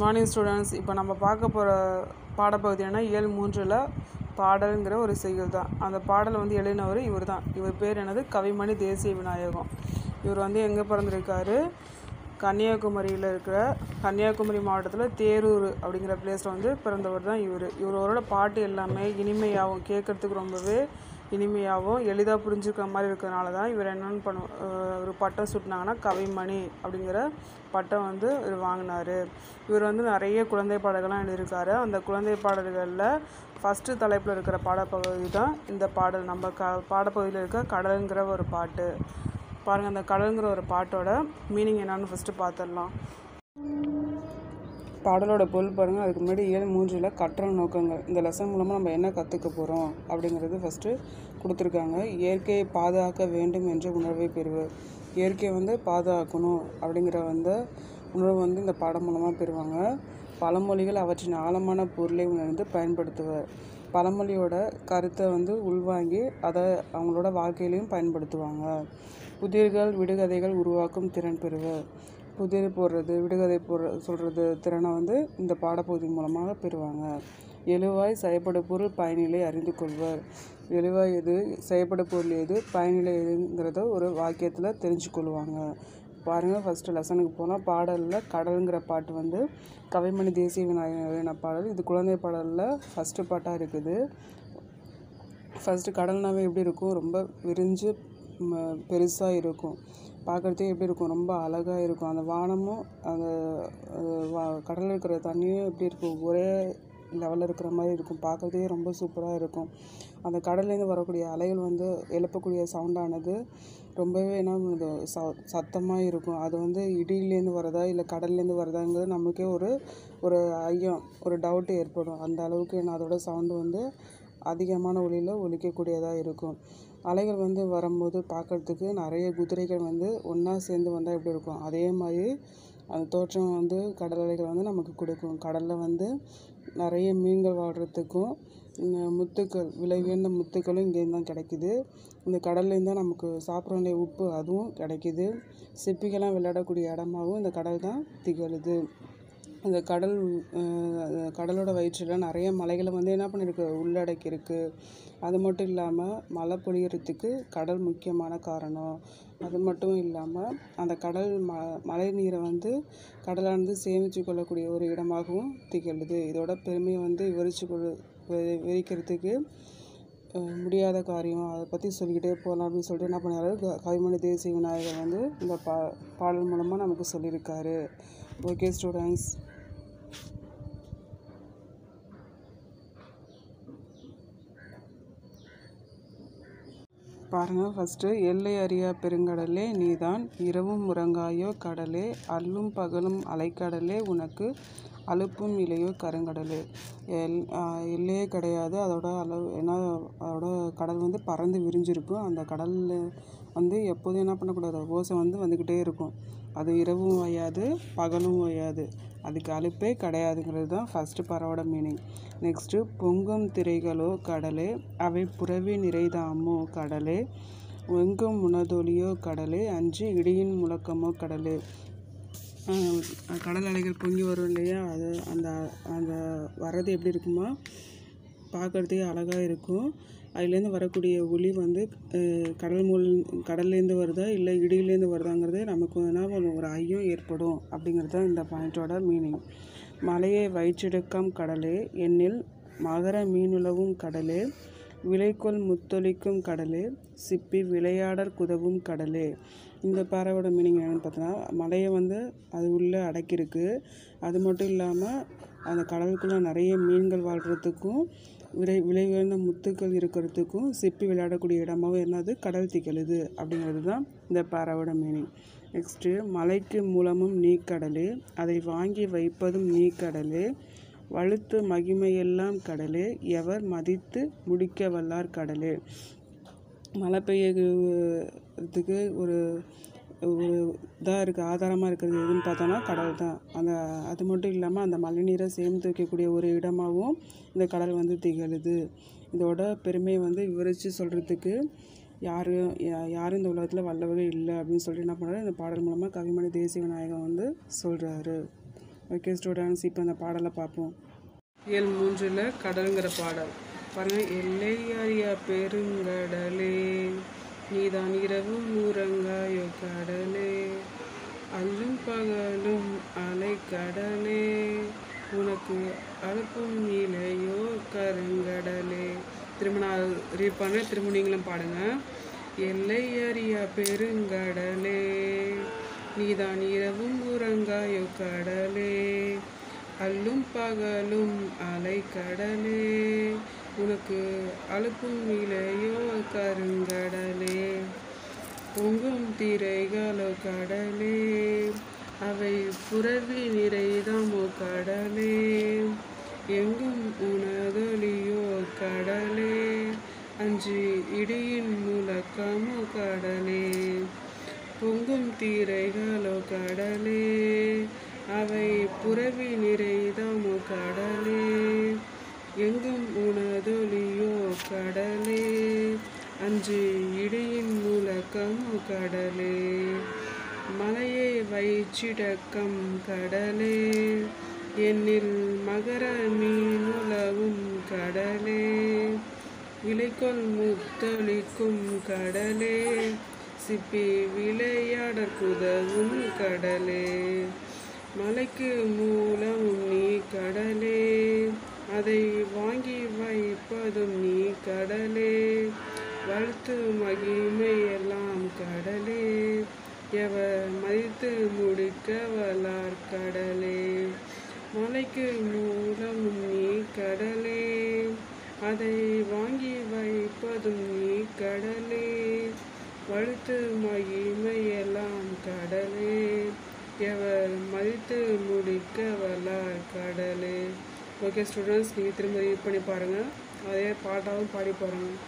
Morning students இப்போ நம்ம பார்க்க போகிற பாடப்பகுதியான ஏழு இயல் மூன்றில் பாடல்ங்கிற ஒரு செய்யுள் தான் அந்த பாடல் வந்து எழுதினவர் இவர் தான் இவர் பேர் என்னது? கவிமணி தேசிய விநாயகம். இவர் வந்து எங்கே பிறந்திருக்காரு? கன்னியாகுமரியில் இருக்கிற கன்னியாகுமரி மாவட்டத்தில் தேரூர் அப்படிங்கிற பிளேஸில் வந்து பிறந்தவர் தான் இவர். இவரோட பாட்டு எல்லாமே இனிமையாகவும் கேட்குறதுக்கு ரொம்பவே இனிமையாகவும் எளிதாக புரிஞ்சுக்கிற மாதிரி இருக்கிறனால தான் இவர் என்னென்னு பண்ண ஒரு பட்டம் சுட்டினாங்கன்னா கவிமணி அப்படிங்கிற பட்டம் வந்து இவர் வாங்கினார். இவர் வந்து நிறைய குழந்தை பாடல்கள்லாம் எழுதியிருக்காரு. அந்த குழந்தை பாடல்களில் ஃபஸ்ட்டு தலைப்பில் இருக்கிற பாடப்பகுதி தான் இந்த பாடல். நம்ம க பாடப்பகுதியில் இருக்க கடலுங்கிற ஒரு பாட்டு. பாருங்கள் அந்த கடலுங்கிற ஒரு பாட்டோட மீனிங் என்னன்னு ஃபஸ்ட்டு பார்த்துடலாம் பாடலோட பொருள் பாருங்கள் அதுக்கு முன்னாடி ஏழு மூன்றில் கற்றல் நோக்கங்கள். இந்த லெசன் மூலமாக நம்ம என்ன கற்றுக்க போகிறோம் அப்படிங்கிறது ஃபஸ்ட்டு கொடுத்துருக்காங்க. இயற்கையை பாதுகாக்க வேண்டும் என்ற உணர்வை பெறுவர். இயற்கையை வந்து பாதுகாக்கணும் அப்படிங்கிற வந்து உணர்வு வந்து இந்த பாடம் மூலமாக பெறுவாங்க. பழமொழிகள் அவற்றின் ஆழமான பொருளை உணர்ந்து பயன்படுத்துவர். பழமொழியோட கருத்தை வந்து உள்வாங்கி அதை அவங்களோட வாழ்க்கையிலையும் பயன்படுத்துவாங்க. புதிர்கள் விடுகதைகள் உருவாக்கும் திறன் பெறுவர். புதிர் போடுறது விடுகதை போடுற சொல்கிறது திறனை வந்து இந்த பாடப்பகுதி மூலமாக பெறுவாங்க. எழுவாய் செயற்படு பொருள் பயனிலை அறிந்து கொள்வார் எழுவாய் எது? செயப்பட பொருள் எது? பயனிலை எதுங்கிறத ஒரு வாக்கியத்தில் தெரிஞ்சுக்கொள்வாங்க. பாருங்கள் ஃபஸ்ட்டு லெசனுக்கு போனால் பாடலில் கடலுங்கிற பாட்டு வந்து கவிமணி தேசிய விநாயகன பாடல். இது குழந்தை பாடலில் ஃபஸ்ட்டு பாட்டாக இருக்குது. ஃபஸ்ட்டு கடல்னாவே எப்படி இருக்கும்? ரொம்ப விரிஞ்சு பெருசாக இருக்கும். பார்க்குறதே எப்படி இருக்கும்? ரொம்ப அழகாக இருக்கும். அந்த வானமும் அந்த வா கடலில் இருக்கிற தண்ணியும் எப்படி இருக்கும்? ஒரே லெவலில் இருக்கிற மாதிரி இருக்கும். பார்க்குறதே ரொம்ப சூப்பராக இருக்கும். அந்த கடல்லேருந்து வரக்கூடிய அலைகள் வந்து எழுப்பக்கூடிய சவுண்டானது ரொம்பவே என்ன ச சத்தமாக இருக்கும். அது வந்து இடியிலேருந்து வரதா இல்லை கடல்லேருந்து வரதாங்கிறது நமக்கே ஒரு ஒரு ஐயம் ஒரு டவுட்டு ஏற்படும். அந்த அளவுக்கு என்ன அதோட சவுண்டு வந்து அதிகமான ஒளியில் ஒழிக்கக்கூடியதாக இருக்கும். அலைகள் வந்து வரும்போது பார்க்குறதுக்கு நிறைய குதிரைகள் வந்து ஒன்றா சேர்ந்து வந்தால் எப்படி இருக்கும்? அதே மாதிரி அந்த தோற்றம் வந்து கடல் அலைகள் வந்து நமக்கு கொடுக்கும். கடலில் வந்து நிறைய மீன்கள் வாழ்கிறதுக்கும் முத்துக்கள் விலை உயர்ந்த முத்துக்களும் இங்கேருந்து தான் கிடைக்கிது. இந்த கடல்லேருந்து தான் நமக்கு சாப்பிட்ற வேண்டிய உப்பு அதுவும் கிடைக்கிது. சிப்பிகள்லாம் விளையாடக்கூடிய இடமாவும் இந்த கடல் தான் திகழுது. இந்த கடல் கடலோட வயிற்றில் நிறைய மலைகளை வந்து என்ன பண்ணியிருக்கு? உள்ளடக்கியிருக்கு. அது மட்டும் இல்லாமல் மழை பொழியறதுக்கு கடல் முக்கியமான காரணம். அது மட்டும் இல்லாமல் அந்த கடல் ம மழை நீரை வந்து கடலானது சேமித்து கொள்ளக்கூடிய ஒரு இடமாகவும் திகழுது இதோட பெருமையை வந்து விவரித்து கொள் விவரிக்கிறதுக்கு முடியாத காரியம். அதை பற்றி சொல்லிக்கிட்டே போகலாம் அப்படின்னு சொல்லிட்டு என்ன பண்ணாரு? கவிமணி தேசிய விநாயகர் வந்து இந்த பா பாடல் மூலமாக நமக்கு சொல்லியிருக்காரு. Okay students. பாருங்கள் ஃபஸ்ட்டு எல்லை அறியா பெருங்கடலே நீதான். இரவும் முரங்காயோ கடலே அல்லும் பகலும் அலைக்கடலே உனக்கு அலுப்பும் இலையோ கருங்கடலே. எல் எல்லையே கிடையாது. அதோட அளவு ஏன்னா அதோட கடல் வந்து பறந்து விரிஞ்சிருக்கும். அந்த கடலில் வந்து எப்போதும் என்ன பண்ணக்கூடாது? ஓசை வந்து வந்துக்கிட்டே இருக்கும். அது இரவும் ஓயாது பகலும் ஓயாது. அதுக்கு அலுப்பே கிடையாதுங்கிறது தான் ஃபஸ்ட்டு பறவோட மீனிங் நெக்ஸ்ட்டு பொங்கும் திரைகளோ கடலே. அவை புறவி நிறைதாமோ கடலே. எங்கும் உணதொலியோ கடலே. அஞ்சு இடியின் முழக்கமோ கடலே. கடல் அலைகள் பொங்கி வரும் இல்லையா? அது அந்த அந்த வர்றது எப்படி இருக்குமா? பார்க்குறதே அழகாக இருக்கும். அதுலேருந்து வரக்கூடிய ஒளி வந்து கடல் மூல் கடல்லேருந்து வருதா இல்லை இடியிலேருந்து வருதாங்கிறது நமக்கு என்ன ஒரு ஐயம் ஏற்படும் அப்படிங்கிறது தான் இந்த பாயிண்ட்டோட மீனிங் மலையை வயிற்றெடுக்கம் கடலே எண்ணில் மகர மீனுலவும் கடலே விலைக்குள் முத்தொலிக்கும் கடலே சிப்பி விளையாடற் குதவும் கடலே. இந்த பறவையோட மீனிங் என்னென்னு பார்த்தோன்னா மலையை வந்து அது உள்ளே அடக்கியிருக்கு. அது மட்டும் இல்லாமல் அந்த கடலுக்குள்ளே நிறைய மீன்கள் வாழ்கிறதுக்கும் விலை விலை உயர்ந்த முத்துக்கள் இருக்கிறதுக்கும் சிப்பி விளையாடக்கூடிய இடமாகவும் என்னது? கடல் திகழுது அப்படிங்கிறது தான் இந்த பாறாவோட மீனிங் நெக்ஸ்ட்டு மலைக்கு மூலமும் நீக்கடலே அதை வாங்கி வைப்பதும் நீக்கடலே வலுத்து மகிமையெல்லாம் கடலே எவர் மதித்து முடிக்க வல்லார் கடலே. மழை பெய்யறதுக்கு ஒரு ஒரு இதாக இருக்குது ஆதாரமாக இருக்கிறது எதுன்னு பார்த்தோன்னா கடல் தான். அந்த அது மட்டும் இல்லாமல் அந்த மழை நீரை சேமித்து வைக்கக்கூடிய ஒரு இடமாகவும் இந்த கடல் வந்து திகழுது. இதோட பெருமையை வந்து விவரித்து சொல்கிறதுக்கு யாரும் யாரும் இந்த உலகத்தில் வல்லவர்கள் இல்லை அப்படின்னு சொல்லிட்டு என்ன பண்ணுறாரு இந்த பாடல் மூலமாக கவிமணி தேசிய விநாயகம் வந்து சொல்கிறாரு ஓகே ஸ்டூடெண்ட்ஸ் இப்போ இந்த பாடலை பார்ப்போம். இயல் மூன்றில் கடலுங்கிற பாடல். பாருங்கள் எல்லை அறியா பெருங்கடலே நீதான் இரவும் உறங்காயோ கடலே. அல்லும் பகலும் அலை கடலே. உனக்கு அழுப்பும் நீலையோ கருங்கடலே. திரும்ப நான் ரீட் பண்ண திரும்ப நீங்களும் பாடுங்க. எல்லை அறியா பெருங்கடலே. நீதான் இரவும் உறங்காயோ கடலே. அல்லும் பகலும் அலை கடலே. உனக்கு அழுப்பும் இலையோ கருங்கடலே. பொங்கும் திரைகளோ கடலே. அவை புறவி நிறைதமோ கடலே. எங்கும் உனதொலியோ கடலே. அஞ்சு இடியின் முழக்கமோ கடலே. பொங்கும் தீரைகளோ கடலே. அவை புறவி நிறைதம் கடலே? எங்கும் உனதொலியோ கடலே? அஞ்சு இடியின் முழக்கமோ கடலே? மலையை வைச்சிடக்கம் கடலே? என்னில் மகர மீனுலவும் கடலே? இலைக்கொள் முத்தளிக்கும் கடலே? சிப்பி விளையாடற்குதவும் கடலே? மலைக்கு மூலம் நீ கடலே. அதை வாங்கி வைப்பதும் நீ கடலே. வளர்த்து மகிமை எல்லாம் கடலே. எவர் மதித்து முடிக்க வளார் கடலே. மலைக்கு மூலம் நீ கடலே. அதை வாங்கி வைப்பதும் நீ கடலே. வழுத்து மகிமை எல்லாம் கடலே. எவர் மதித்து முடிக்க வல்லார் கடலே. ஓகே ஸ்டூடெண்ட்ஸ் நீங்கள் திரும்ப ரீட் பண்ணி பாருங்கள் அதே பாட்டாகவும் பாடி பாருங்கள்